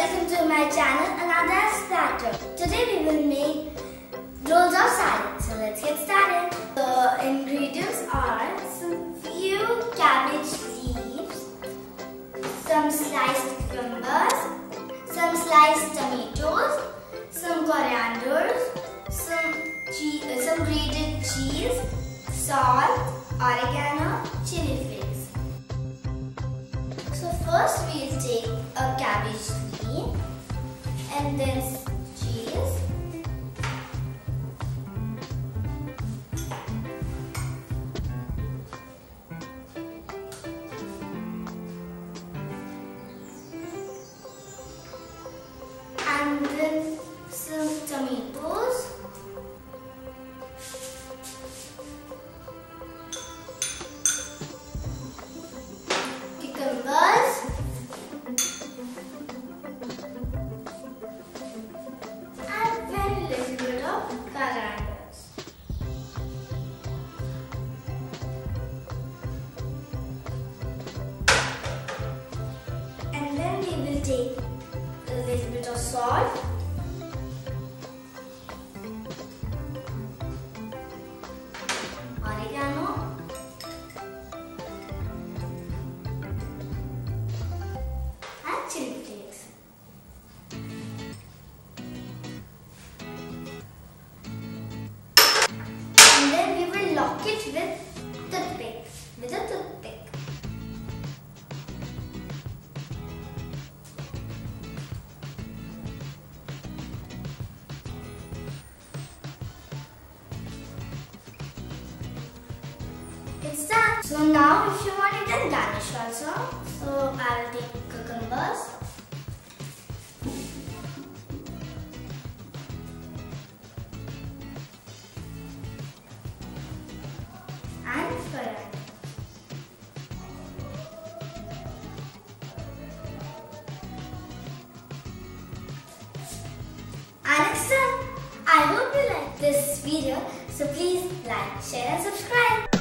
welcome to my channel Anadya's Platter. Today we will make rolls of salad. So let's get started. The ingredients are some few cabbage leaves, some sliced cucumbers, some sliced tomatoes, some corianders, some cheese, uh, some grated cheese, salt, oregano, chili flakes. So first we'll take a cabbage leaf and then salt. Oregano. And chili flakes. And then we will lock it with It's done. So now if you want you can garnish also. So I will take cucumbers. and coriander. And it's. I hope you like this video. So please like, share and subscribe.